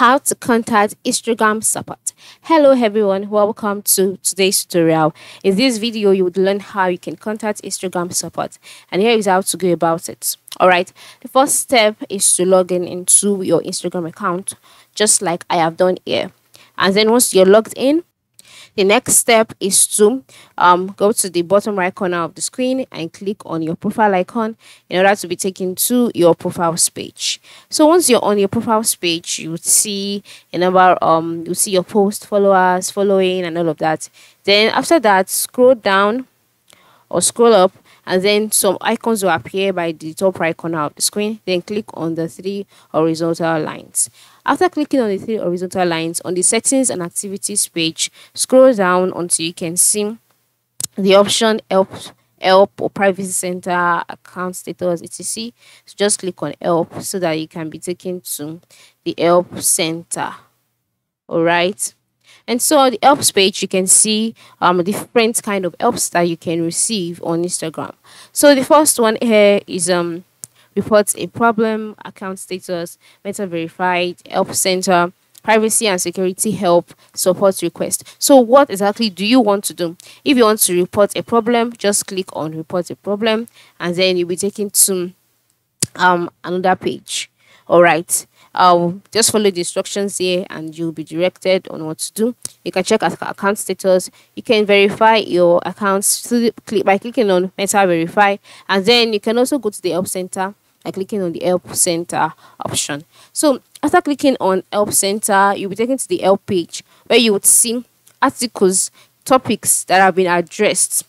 how to contact Instagram support. Hello everyone, welcome to today's tutorial. In this video, you would learn how you can contact Instagram support and here is how to go about it. Alright, the first step is to log in into your Instagram account just like I have done here. And then once you're logged in, the next step is to um, go to the bottom right corner of the screen and click on your profile icon in order to be taken to your profile page. So once you're on your profile page, you would see a number, um, you see your post followers, following, and all of that. Then after that, scroll down or scroll up and then some icons will appear by the top right corner of the screen. Then click on the three horizontal lines. After clicking on the three horizontal lines on the settings and activities page, scroll down until you can see the option help help or privacy center account status. Etc so just click on help so that you can be taken to the help center. All right. And so on the helps page, you can see um, different kind of helps that you can receive on Instagram. So the first one here is um reports a problem, account status, meta verified, help center, privacy and security help support request. So what exactly do you want to do? If you want to report a problem, just click on report a problem and then you'll be taken to um another page. All right. I'll just follow the instructions here and you'll be directed on what to do. You can check account status. You can verify your accounts by clicking on Meta Verify. And then you can also go to the Help Center by clicking on the Help Center option. So after clicking on Help Center, you'll be taken to the Help page where you would see articles, topics that have been addressed.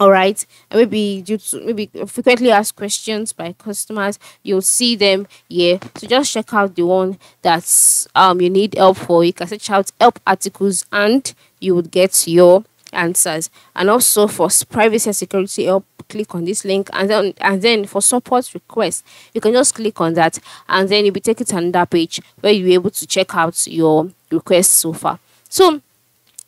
All right and maybe due to maybe frequently asked questions by customers you'll see them here. So just check out the one that's um you need help for. You can search out help articles and you would get your answers. And also for privacy and security help click on this link. And then and then for support requests you can just click on that. And then you'll be taken to another page where you'll be able to check out your requests so far. So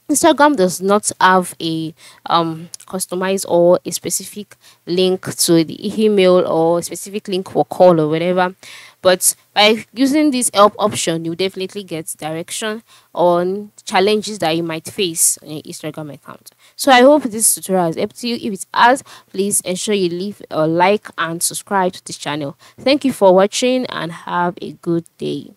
Instagram does not have a um customized or a specific link to the email or specific link for call or whatever. But by using this help option, you definitely get direction on challenges that you might face on your Instagram account. So I hope this tutorial has helped you. If it has, please ensure you leave a like and subscribe to this channel. Thank you for watching and have a good day.